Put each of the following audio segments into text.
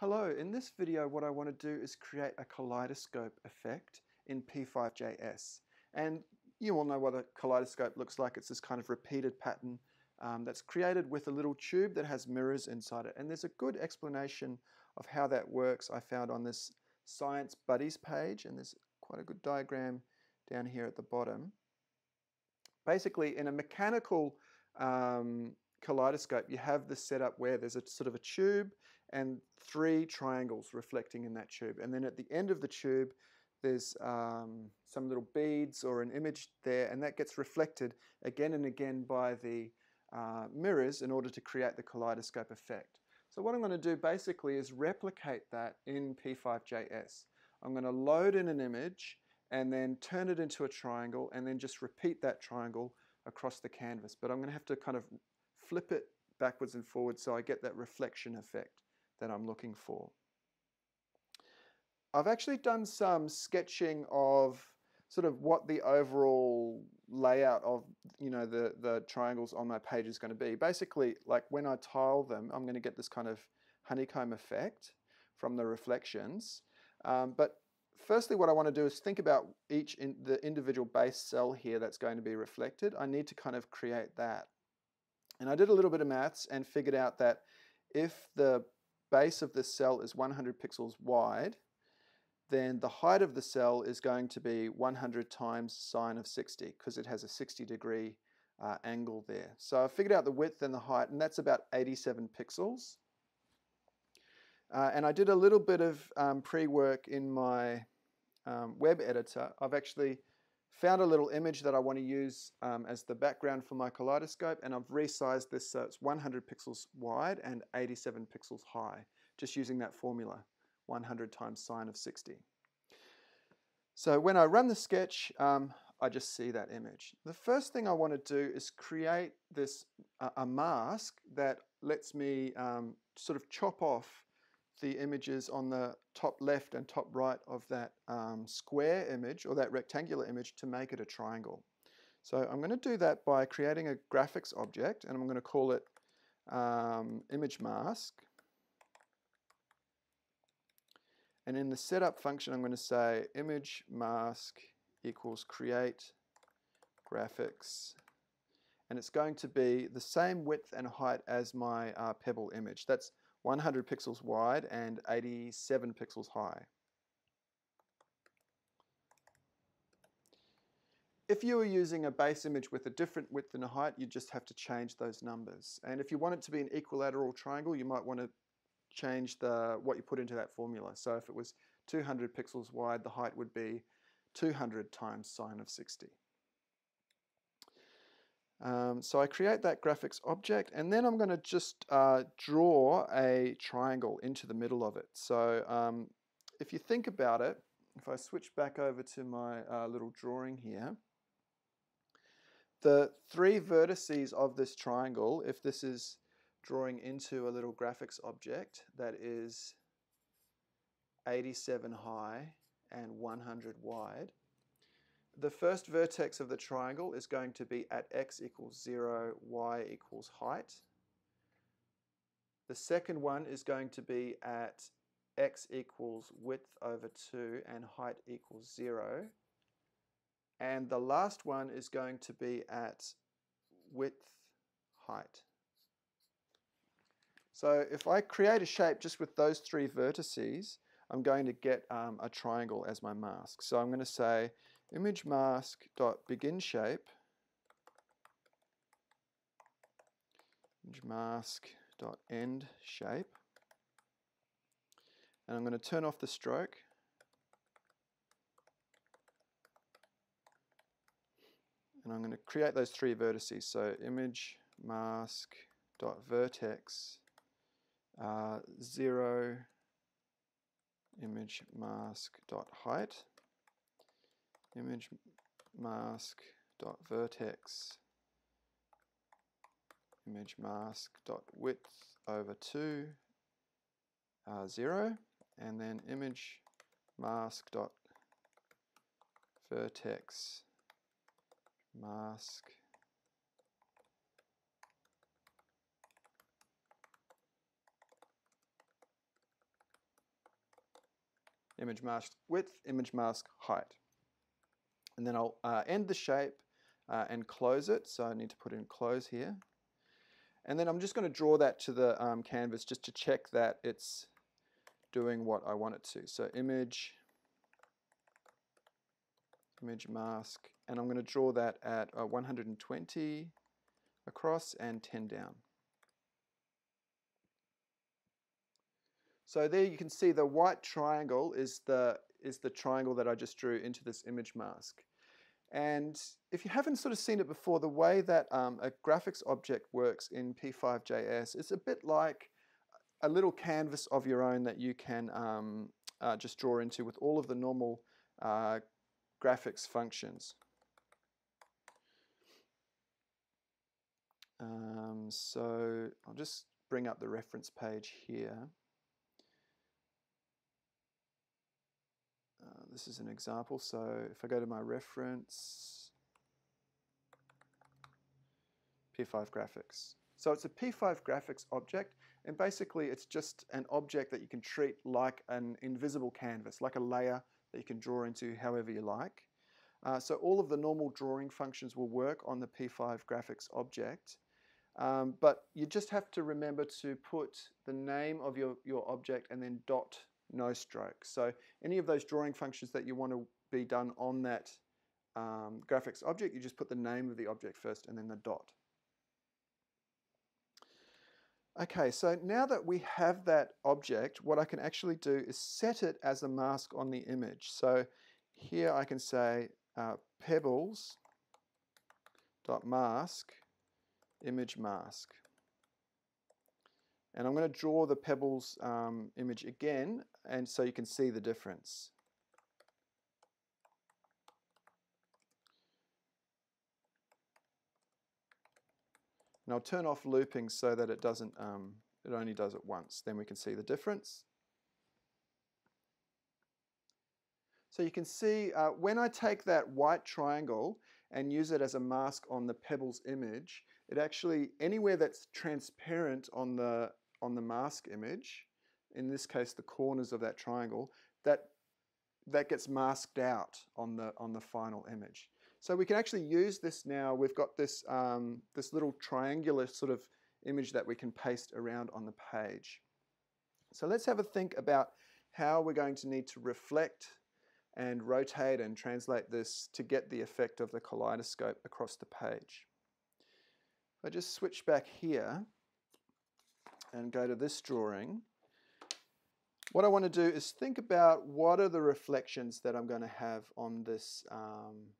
Hello, in this video what I want to do is create a kaleidoscope effect in P5JS. And you all know what a kaleidoscope looks like. It's this kind of repeated pattern um, that's created with a little tube that has mirrors inside it. And there's a good explanation of how that works I found on this Science Buddies page, and there's quite a good diagram down here at the bottom. Basically, in a mechanical um, kaleidoscope, you have this setup where there's a sort of a tube and three triangles reflecting in that tube. And then at the end of the tube, there's um, some little beads or an image there, and that gets reflected again and again by the uh, mirrors in order to create the kaleidoscope effect. So what I'm going to do basically is replicate that in P5JS. I'm going to load in an image and then turn it into a triangle and then just repeat that triangle across the canvas. But I'm going to have to kind of flip it backwards and forwards so I get that reflection effect that I'm looking for. I've actually done some sketching of sort of what the overall layout of you know the the triangles on my page is going to be. Basically, like when I tile them, I'm going to get this kind of honeycomb effect from the reflections. Um, but firstly, what I want to do is think about each in the individual base cell here that's going to be reflected. I need to kind of create that. And I did a little bit of maths and figured out that if the base of this cell is 100 pixels wide, then the height of the cell is going to be 100 times sine of 60 because it has a 60 degree uh, angle there. So I figured out the width and the height and that's about 87 pixels. Uh, and I did a little bit of um, pre-work in my um, web editor. I've actually found a little image that I want to use um, as the background for my kaleidoscope and I've resized this so it's 100 pixels wide and 87 pixels high just using that formula 100 times sine of 60. So when I run the sketch um, I just see that image. The first thing I want to do is create this uh, a mask that lets me um, sort of chop off the images on the top left and top right of that um, square image or that rectangular image to make it a triangle. So I'm going to do that by creating a graphics object and I'm going to call it um, image mask. And in the setup function I'm going to say image mask equals create graphics and it's going to be the same width and height as my uh, pebble image. That's 100 pixels wide and 87 pixels high. If you were using a base image with a different width and height, you just have to change those numbers. And if you want it to be an equilateral triangle, you might want to change the what you put into that formula. So if it was 200 pixels wide, the height would be 200 times sine of 60. Um, so I create that graphics object and then I'm going to just uh, draw a triangle into the middle of it. So um, if you think about it, if I switch back over to my uh, little drawing here, the three vertices of this triangle, if this is drawing into a little graphics object that is 87 high and 100 wide, the first vertex of the triangle is going to be at x equals 0, y equals height. The second one is going to be at x equals width over 2 and height equals 0. And the last one is going to be at width, height. So if I create a shape just with those three vertices, I'm going to get um, a triangle as my mask. So I'm going to say image mask dot begin shape. image mask dot end shape. And I'm going to turn off the stroke. And I'm going to create those three vertices. So image mask dot vertex uh, 0 image mask dot height image mask dot vertex image mask dot width over 2 uh, 0 and then image mask dot vertex mask image mask width, image mask height. And then I'll uh, end the shape uh, and close it. So I need to put in close here. And then I'm just going to draw that to the um, canvas just to check that it's doing what I want it to. So image, image mask, and I'm going to draw that at uh, 120 across and 10 down. So there you can see the white triangle is the, is the triangle that I just drew into this image mask. And if you haven't sort of seen it before, the way that um, a graphics object works in P5JS is a bit like a little canvas of your own that you can um, uh, just draw into with all of the normal uh, graphics functions. Um, so I'll just bring up the reference page here. Uh, this is an example. So if I go to my reference, P5 graphics. So it's a P5 graphics object, and basically it's just an object that you can treat like an invisible canvas, like a layer that you can draw into however you like. Uh, so all of the normal drawing functions will work on the P5 graphics object, um, but you just have to remember to put the name of your, your object and then dot no stroke. So any of those drawing functions that you want to be done on that um, graphics object, you just put the name of the object first and then the dot. Okay, so now that we have that object, what I can actually do is set it as a mask on the image. So here I can say uh, pebbles dot mask image mask. And I'm going to draw the pebbles um, image again, and so you can see the difference. And I'll turn off looping so that it doesn't, um, it only does it once. Then we can see the difference. So you can see uh, when I take that white triangle and use it as a mask on the pebbles image, it actually, anywhere that's transparent on the, on the mask image, in this case the corners of that triangle, that, that gets masked out on the, on the final image. So we can actually use this now. We've got this, um, this little triangular sort of image that we can paste around on the page. So let's have a think about how we're going to need to reflect and rotate and translate this to get the effect of the kaleidoscope across the page. If I just switch back here and go to this drawing, what I want to do is think about what are the reflections that I'm going to have on this um,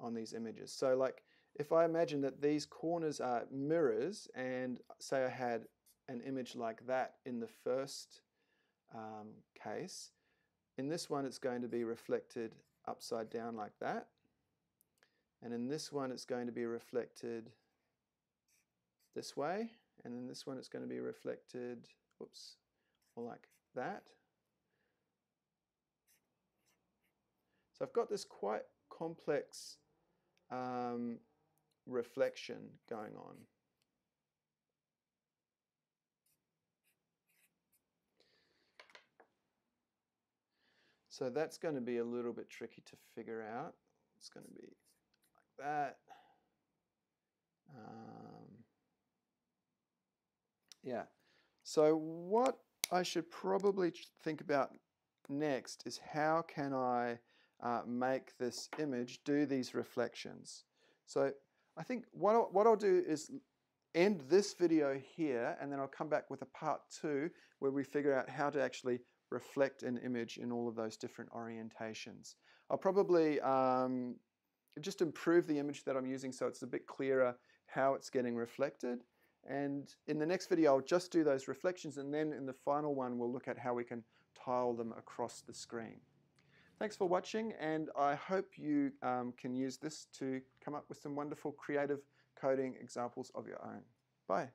on these images. So like if I imagine that these corners are mirrors and say I had an image like that in the first um, case, in this one it's going to be reflected upside down like that. And in this one it's going to be reflected this way. And in this one it's going to be reflected, whoops, more like that. So I've got this quite complex um, reflection going on. So that's going to be a little bit tricky to figure out. It's going to be like that. Um, yeah. So what I should probably think about next is how can I uh, make this image do these reflections. So I think what I'll, what I'll do is end this video here and then I'll come back with a part two where we figure out how to actually reflect an image in all of those different orientations. I'll probably um, just improve the image that I'm using so it's a bit clearer how it's getting reflected. And in the next video, I'll just do those reflections and then in the final one, we'll look at how we can tile them across the screen. Thanks for watching and I hope you um, can use this to come up with some wonderful creative coding examples of your own. Bye.